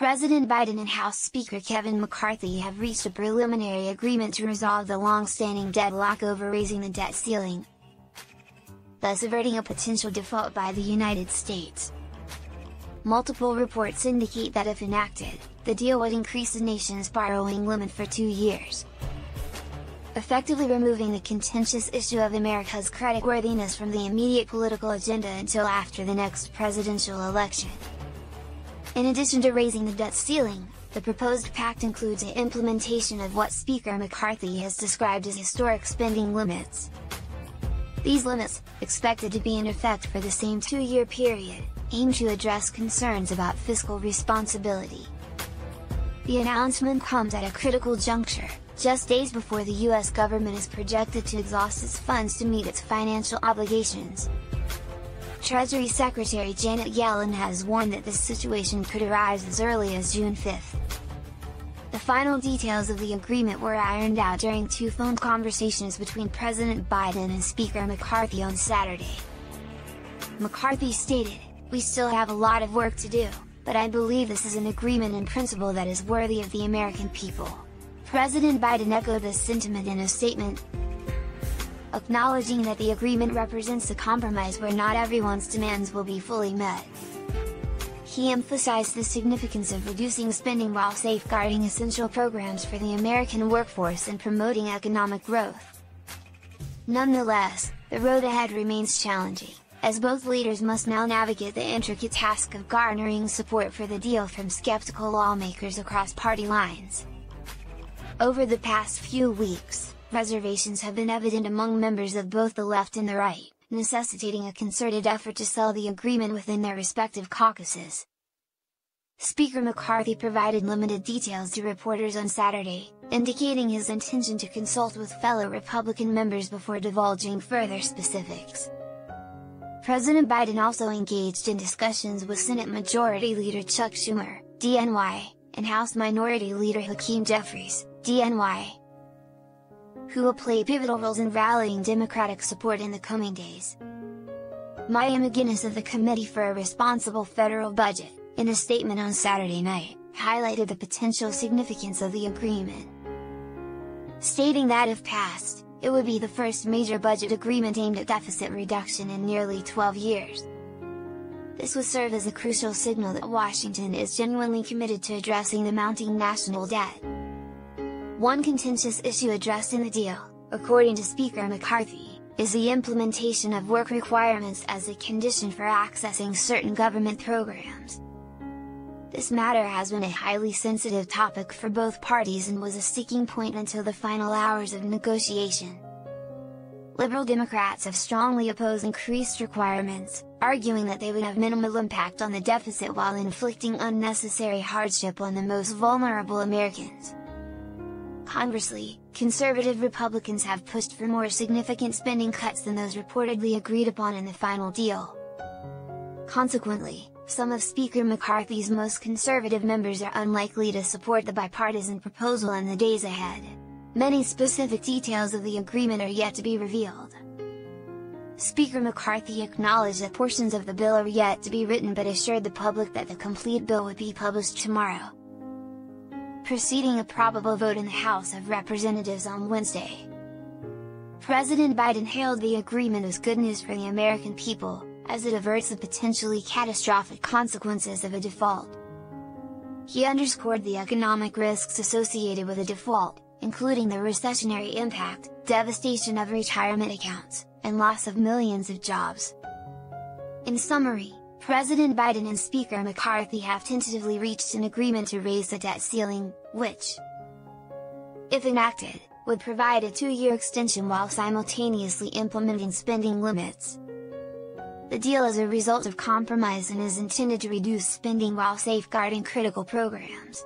President Biden and House Speaker Kevin McCarthy have reached a preliminary agreement to resolve the long-standing deadlock over raising the debt ceiling, thus averting a potential default by the United States. Multiple reports indicate that if enacted, the deal would increase the nation's borrowing limit for two years, effectively removing the contentious issue of America's creditworthiness from the immediate political agenda until after the next presidential election. In addition to raising the debt ceiling, the proposed pact includes the implementation of what Speaker McCarthy has described as historic spending limits. These limits, expected to be in effect for the same two-year period, aim to address concerns about fiscal responsibility. The announcement comes at a critical juncture, just days before the US government is projected to exhaust its funds to meet its financial obligations. Treasury Secretary Janet Yellen has warned that this situation could arise as early as June 5. The final details of the agreement were ironed out during two phone conversations between President Biden and Speaker McCarthy on Saturday. McCarthy stated, We still have a lot of work to do, but I believe this is an agreement in principle that is worthy of the American people. President Biden echoed this sentiment in a statement, acknowledging that the agreement represents a compromise where not everyone's demands will be fully met. He emphasized the significance of reducing spending while safeguarding essential programs for the American workforce and promoting economic growth. Nonetheless, the road ahead remains challenging, as both leaders must now navigate the intricate task of garnering support for the deal from skeptical lawmakers across party lines. Over the past few weeks, reservations have been evident among members of both the left and the right, necessitating a concerted effort to sell the agreement within their respective caucuses. Speaker McCarthy provided limited details to reporters on Saturday, indicating his intention to consult with fellow Republican members before divulging further specifics. President Biden also engaged in discussions with Senate Majority Leader Chuck Schumer, DNY, and House Minority Leader Hakeem Jeffries, DNY, who will play pivotal roles in rallying Democratic support in the coming days. Maya MacGuineas of the Committee for a Responsible Federal Budget, in a statement on Saturday night, highlighted the potential significance of the agreement. Stating that if passed, it would be the first major budget agreement aimed at deficit reduction in nearly 12 years. This would serve as a crucial signal that Washington is genuinely committed to addressing the mounting national debt. One contentious issue addressed in the deal, according to Speaker McCarthy, is the implementation of work requirements as a condition for accessing certain government programs. This matter has been a highly sensitive topic for both parties and was a sticking point until the final hours of negotiation. Liberal Democrats have strongly opposed increased requirements, arguing that they would have minimal impact on the deficit while inflicting unnecessary hardship on the most vulnerable Americans. Conversely, conservative Republicans have pushed for more significant spending cuts than those reportedly agreed upon in the final deal. Consequently, some of Speaker McCarthy's most conservative members are unlikely to support the bipartisan proposal in the days ahead. Many specific details of the agreement are yet to be revealed. Speaker McCarthy acknowledged that portions of the bill are yet to be written but assured the public that the complete bill would be published tomorrow preceding a probable vote in the House of Representatives on Wednesday. President Biden hailed the agreement as good news for the American people, as it averts the potentially catastrophic consequences of a default. He underscored the economic risks associated with a default, including the recessionary impact, devastation of retirement accounts, and loss of millions of jobs. In summary, President Biden and Speaker McCarthy have tentatively reached an agreement to raise the debt ceiling, which, if enacted, would provide a two-year extension while simultaneously implementing spending limits. The deal is a result of compromise and is intended to reduce spending while safeguarding critical programs.